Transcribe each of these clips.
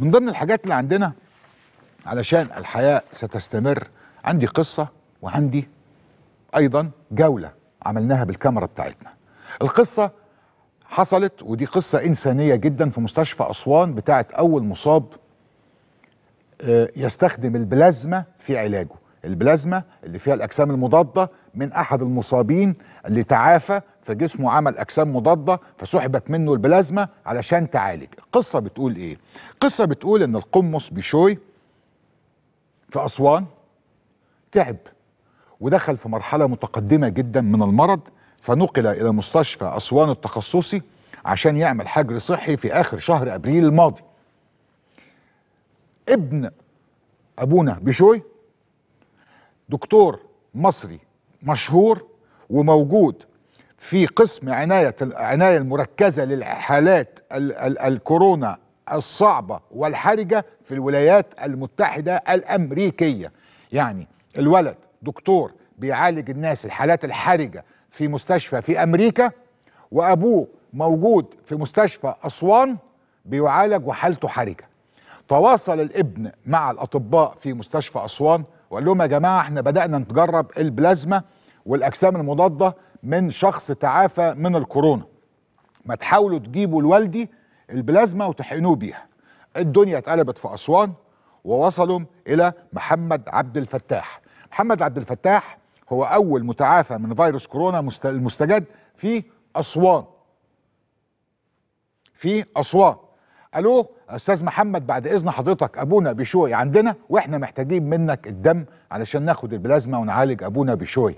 من ضمن الحاجات اللي عندنا علشان الحياة ستستمر عندي قصة وعندي أيضا جولة عملناها بالكاميرا بتاعتنا. القصة حصلت ودي قصة إنسانية جدا في مستشفى أسوان بتاعت أول مصاب آه، يستخدم البلازما في علاجه. البلازما اللي فيها الأجسام المضادة من أحد المصابين اللي تعافى فجسمه عمل أجسام مضادة فسحبت منه البلازما علشان تعالج القصة بتقول إيه؟ قصة بتقول إن القمص بشوي في أسوان تعب ودخل في مرحلة متقدمة جدا من المرض فنقل إلى مستشفى أسوان التخصصي عشان يعمل حجر صحي في آخر شهر أبريل الماضي ابن أبونا بشوي دكتور مصري مشهور وموجود في قسم عناية العناية المركزة للحالات ال ال الكورونا الصعبة والحرجة في الولايات المتحدة الأمريكية. يعني الولد دكتور بيعالج الناس الحالات الحرجة في مستشفى في أمريكا وأبوه موجود في مستشفى أسوان بيعالج وحالته حرجة. تواصل الابن مع الأطباء في مستشفى أسوان وقال لهم يا جماعة إحنا بدأنا نجرب البلازما والأجسام المضادة من شخص تعافى من الكورونا. ما تحاولوا تجيبوا لوالدي البلازما وتحقنوه بيها. الدنيا اتقلبت في أسوان ووصلوا إلى محمد عبد الفتاح. محمد عبد الفتاح هو أول متعافى من فيروس كورونا مست- المستجد في أسوان. في أسوان. ألو أستاذ محمد بعد إذن حضرتك أبونا بشوي عندنا وإحنا محتاجين منك الدم علشان ناخد البلازما ونعالج أبونا بشوي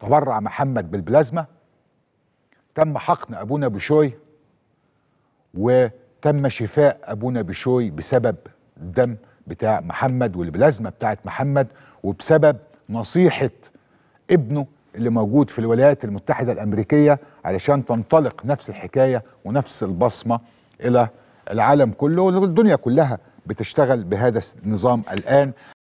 تبرع محمد بالبلازما تم حقن ابونا بشوي وتم شفاء ابونا بشوي بسبب الدم بتاع محمد والبلازما بتاعت محمد وبسبب نصيحة ابنه اللي موجود في الولايات المتحدة الأمريكية علشان تنطلق نفس الحكاية ونفس البصمة إلى العالم كله والدنيا كلها بتشتغل بهذا النظام الآن.